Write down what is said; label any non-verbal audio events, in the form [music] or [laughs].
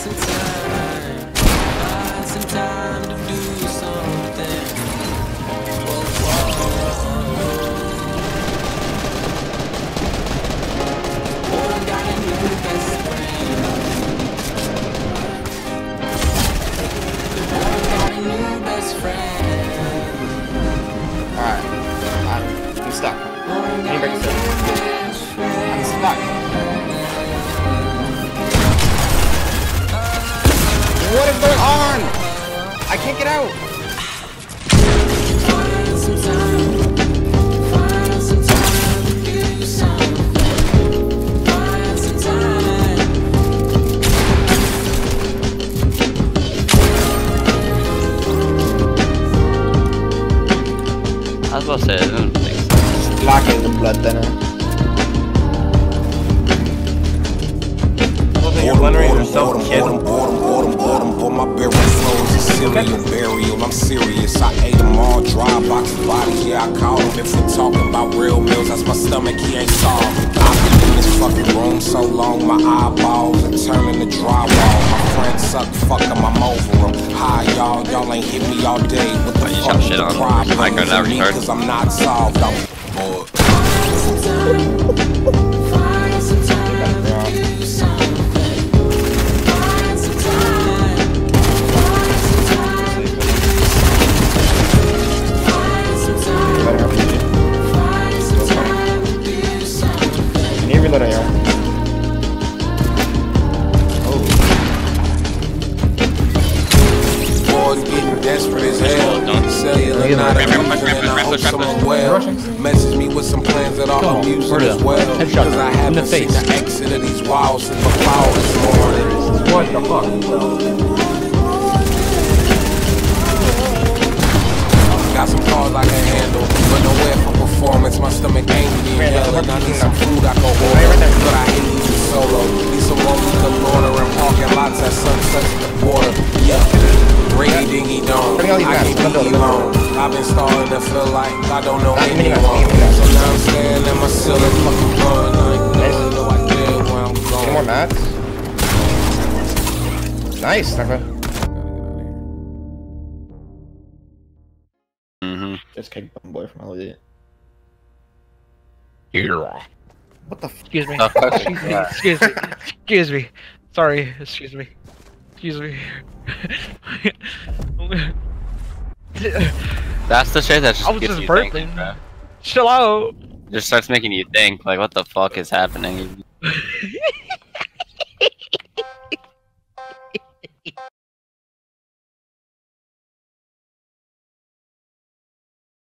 some What is going on? I can't get out. Find some time. Find some time to do something. Find some time. I was about to say, I don't think so. Blocking the blood thinner. You're wondering yourself, kid. Is burial, I'm serious. I ate them all, dry box of bodies, yeah, I caught them. If we're talking about real meals, that's my stomach, he ain't solved. I've been in this fucking room so long, my eyeballs are turning to drywall. My friends suck, fuck 'em, I'm over 'em. Hi, y'all, y'all ain't hit me all day. What the Oh, fuck shit on him. problem? My card not with me? retarded. Cause I'm not solved, I'm bored. I hope someone well. Message me with some plans that are Come on, amusing as well. Cause I in the haven't seen face. the exit of these walls since my power this morning. What the fuck? Got some cars I can handle, but nowhere for performance. My stomach angry and yelling. I need some dingy dong. Bring I guys. can't Come be on, come on. alone. I've been starting to feel like I don't know Not anyone. many guys. So now I'm staring at my ceiling, fucking run. I ain't got no idea where I'm Any more mats? Nice, Taka. Mm-hmm. Just kicked boy from Elliot. What the f- Excuse me. [laughs] The? Excuse me. Excuse me. Excuse me. Sorry. Excuse me. Excuse me. [laughs] That's the shit that just I was gets just you burping. thinking, bro. Chill out. Just starts making you think, like, what the fuck is happening? [laughs]